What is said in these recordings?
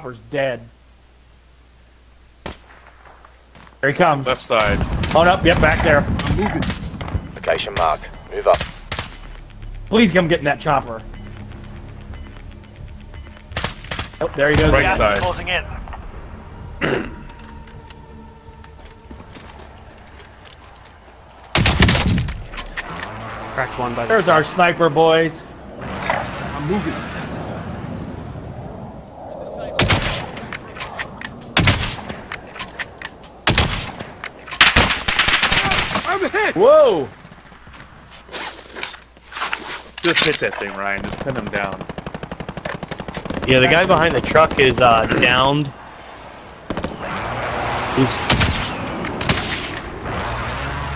chopper's dead. There he comes. Left side. Oh no, yep, back there. I'm moving. Location mark. Move up. Please come get in that chopper. Oh, there he goes. Right again. side. Gas is closing in. Cracked one by the There's our sniper boys. I'm moving. Hit! Just hit that thing, Ryan. Just pin him down. Yeah, the guy behind the truck is uh, downed. He's,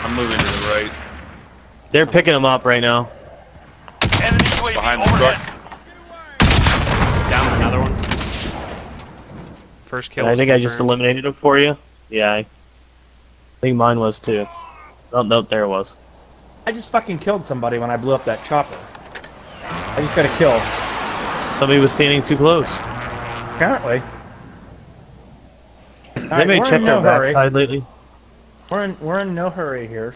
I'm moving to the right. they're picking him up right now. Enemy UAV Behind the overhead. down another one. First kill. I was think I just eliminated him for you. Yeah, I think mine was too. Oh, no, there it was. I just fucking killed somebody when I blew up that chopper. I just got a kill. Somebody was standing too close. Apparently. Has Alright, anybody we're in checked no our hurry. backside lately? We're in we're in no hurry here.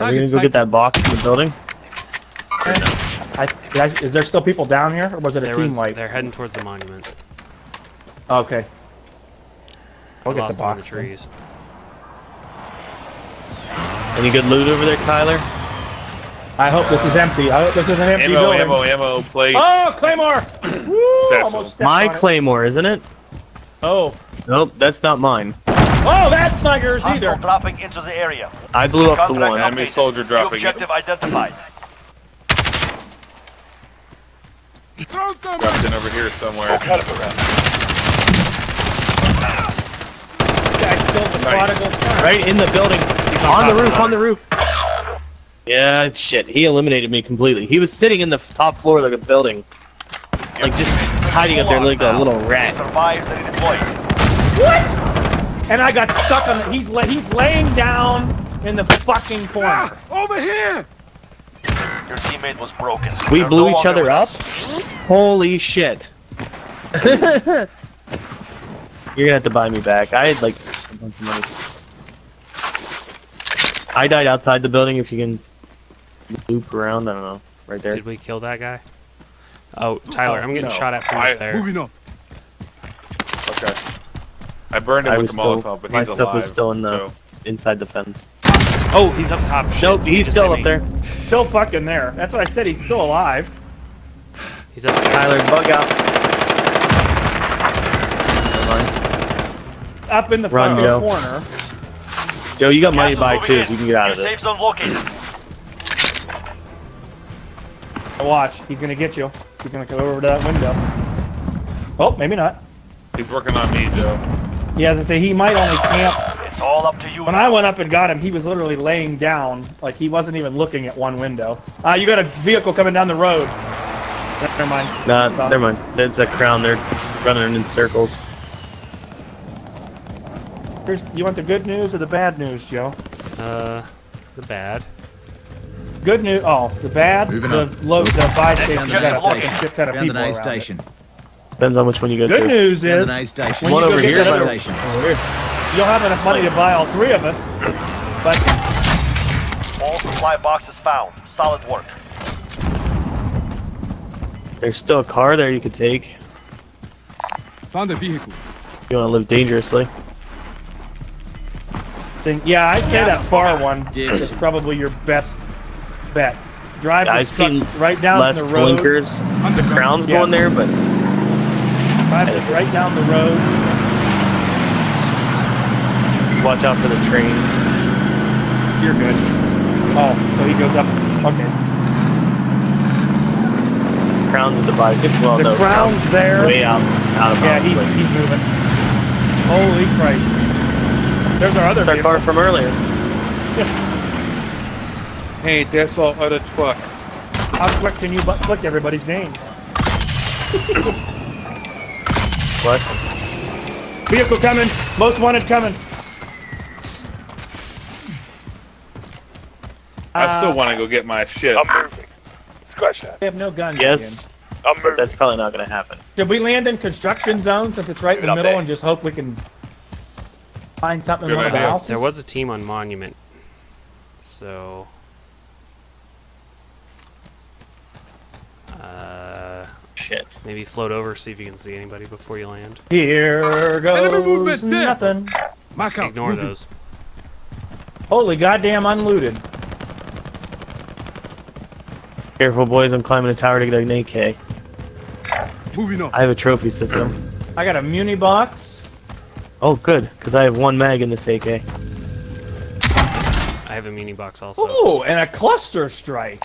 Are we gonna go get that box in the building? I, I- is there still people down here, or was it a There team was, wipe? they're heading towards the monument. Okay. We'll I get lost the them in the box. then. Trees. Any good loot over there, Tyler? I hope this is empty. I hope this is an empty Ammo, building. ammo, ammo, place. Oh, Claymore! Woo! Almost My claymore, isn't it? Oh. Nope, that's not mine. Oh, that's not yours Hostile either. dropping into the area. I blew up the one. Enemy updated. soldier New dropping it. objective identified. Throw! Dropped in over here somewhere. Guy killed the Nice. prodigal son. Right in the building. He's on, top the roof, on the roof. Yeah, shit. He eliminated me completely. He was sitting in the top floor of the building. Like, just hiding up there like a little rat. Survives and redeployed. What? And I got stuck on the. He's la- he's laying down in the fucking corner. Ah, over here! Your teammate was broken. We They're blew no each other up? us. Holy shit. You're gonna have to buy me back. I had like a bunch of money. I died outside the building if you can loop around, I don't know. Right there. Did we kill that guy? Oh, Tyler, Oh, I'm getting no. shot at from I- up there. Moving up. Okay. I burned him I with was the still- Molotov, but my he's stuff was still in the- so- Inside the fence. Oh, he's up top. Shit. Nope, he he's still up me. there. Still fucking there. That's what I said. He's still alive. He's up. Tyler, bug out. Up in the Run, fucking Joe. corner. Joe, you got money Gas to buy too, in. so you can get out of New safe zone located. Watch. He's gonna get you. He's gonna come over to that window. Oh, maybe not. He's working on me, Joe. Yeah, as I say, he might only camp. It's all up to you. When I went up and got him, he was literally laying down, like he wasn't even looking at one window. Uh, you got a vehicle coming down the road. Never mind. Nah, Stop. never mind. It's a crown. They're running in circles. Here's, you want the good news or the bad news, Joe? Uh, the bad. Good news. Oh, the bad. Moving the up. low, the buy Next station got a objective fucking located. shit ton of people an A around station. Depends on which one you go It. Good to. news Found is an A station. One over here, that but other- station. you'll have enough money to buy all three of us. But All supply boxes found. Solid work. There's still a car there you could take. Found a vehicle. You want to live dangerously. Then, yeah, I'd say Yes. that far one Dibs. is probably your best bet. Drive Yeah, the I've seen right down Less the road. blinkers. Underground. Crown's Yes. going there, but Drive this right down the road. watch out for the train. You're good. Oh, so he goes up. Okay. Crown's at the bicycle. Well, the no, crown's there. way out, out of Yeah, bounds. he's, like, he's moving. Holy Christ. There's our other our vehicle. car from earlier. Hey, that's all other truck. How quick can you butt click everybody's name? What? Vehicle coming. Most wanted coming. I Uh, still want to go get my shit. They have no gun. Yes. But that's probably not gonna happen. Did we land in construction zone since it's right in the Good middle update. and just hope we can find something in Good one of the houses? There was a team on Monument. So. Uh, Shit. maybe float over, see if you can see anybody before you land. Here Enemy movement goes there. nothing. Mark out. Ignore moving. those. Holy goddamn unlooted. Careful, boys. I'm climbing a tower to get an AK. Moving up. I have a trophy system. I got a muni box. Oh, good, because I have one mag in this AK. I have a mini box also. Ooh, and a cluster strike.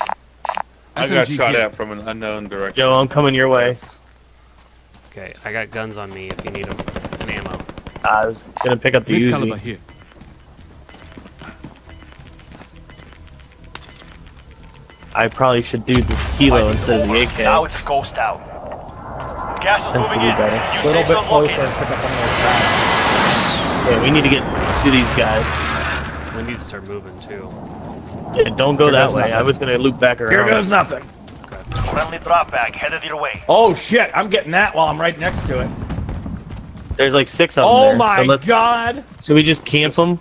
I got shot here. at from an unknown direction. Yo, I'm coming your way. Okay, I got guns on me if you need them. And ammo. Ah, I was gonna pick up the Mid caliber Uzi. here. I probably should do this kilo instead of the AK. Now it's a ghost town. Gas is Tends moving be in. better. A New little bit closer and pick up one of those bags. Yeah, we need to get to these guys. We need to start moving too. Yeah, don't go Here that way. nothing. I was gonna loop back around. Here goes nothing. Friendly drop bag headed your way. Oh shit, I'm getting that while I'm right next to it. There's like six of them Oh there. my so let's, god. Should we just camp them?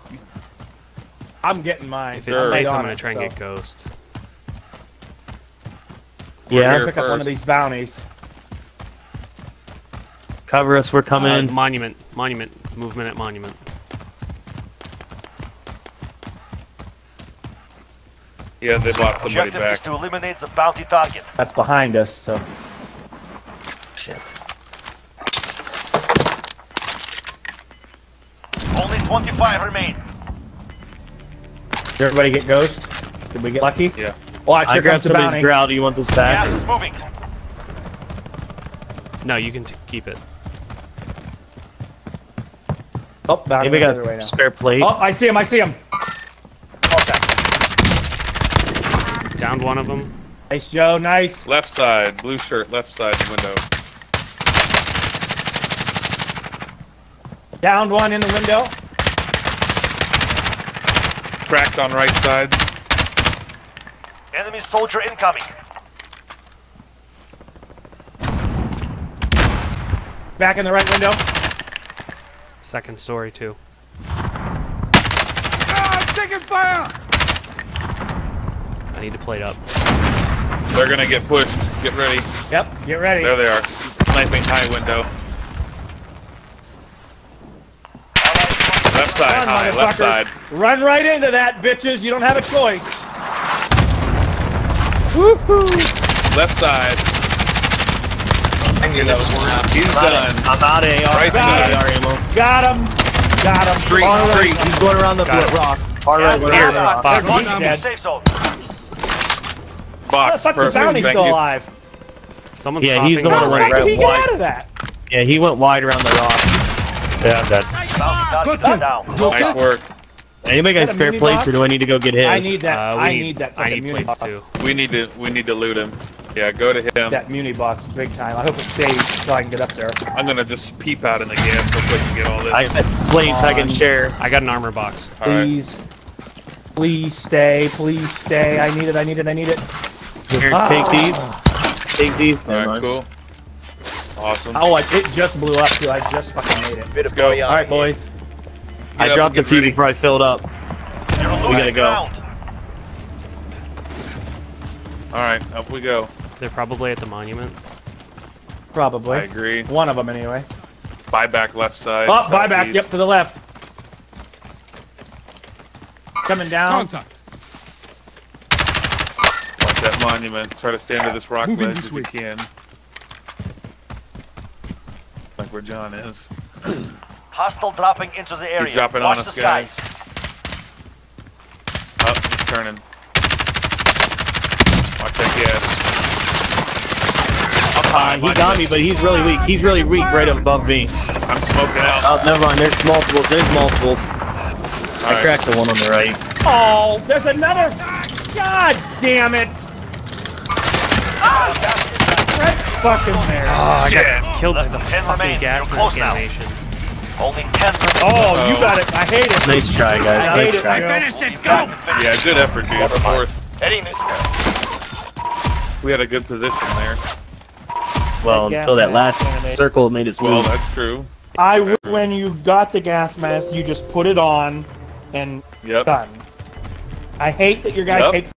I'm getting mine. If it's safe, Right I'm gonna it, try and so. get Ghost. We're Yeah. here Pick up one of these bounties. Cover us. We're coming Uh, in. monument. Monument. Movement at Monument. Yeah, they bought somebody Objective is back. to eliminate the bounty target. That's behind us, so. Shit. Only 25 remain. Did everybody get ghost? Did we get lucky? Yeah. Watch, I here grabbed comes the somebody's bounty. growl. Do you want this back? Gas is moving. No, you can t- keep it. Oh, bounty Anybody went got the other way now. spare plate? Oh, I see him, I see him. Contact. Downed one of them. Nice, Joe, nice. Left side, blue shirt, left side window. Downed one in the window. Cracked on right side. Enemy soldier incoming. Back in the right window. Second story too. Ah, I'm taking fire! I need to plate up. They're gonna get pushed. Get ready. Yep, get ready. There they are. Sniping high window. Left side, Run, high, left side. Run right into that, bitches. You don't have a choice. Left side. He's done. I'm out of AR. Right I'm side. AR ammo. Got him. Got him. Street, Far right. street. He's going around the Got rock. All right, Gas we're here. inbound. Box. He's dead. safe zone. Box. fuck, the Perfect. bounty's still alive. Someone's Yeah, he's the coughing one on that How went the heck did right he get wide. out of that? Yeah, he went wide around the rock. Yeah, I'm dead. Bounty target Good down. Nice work. Anybody got Got a spare plates, box? or do I need to go get his? I need that. Uh, I need- need that. I need plates box. too. We need to we need to loot him. Yeah, go to him. That muni box, big time. I hope it stays so I can get up there. I'm gonna just peep out in the gas real quick and get all this. I got plates I can share. I got an armor box. All right. Please, please stay. Please stay. I need it. I need it. I need it. Here, Ah. take these. Take these. All Never right, mind. cool. Awesome. Oh, I, it just blew up too. I just fucking made it. Bit of go. boy All on right, boys. I Get up dropped and a few ready. before I filled up. We gotta go. All right, up we go. They're probably at the monument. Probably. I agree. One of them anyway. Buy back left side. Oh, buyback. southeast. Yep, to the left. Coming down. Contact. Watch that monument. Try to stand to this rock Moving ledge this if way. you can. Like where John is. Hostile dropping into the area. dropping on Watch us, the guys. skies. Up, he's turning. Watch that gas. Up. He got me, but he's really weak. He's really weak right above me. I'm smoking out. Oh, never mind. There's multiples. There's multiples. All I right. cracked the one on the right. Oh, there's another. God damn it. Oh, Right fucking there. Oh, I Shit. got killed by the than 10 fucking remain. gas You're mask animation. Only 10 remain. Oh, you got it. I hate it. Nice try, I guys. hate Nice it. try. Joe. Yeah, good effort, dude. Fourth. Heading this We had a good position there. Well, That until gas that last animation. circle made its Well, move. that's true. I wish when you got the gas mask, you just put it on and Yep. done. I hate that your guy Yep. takes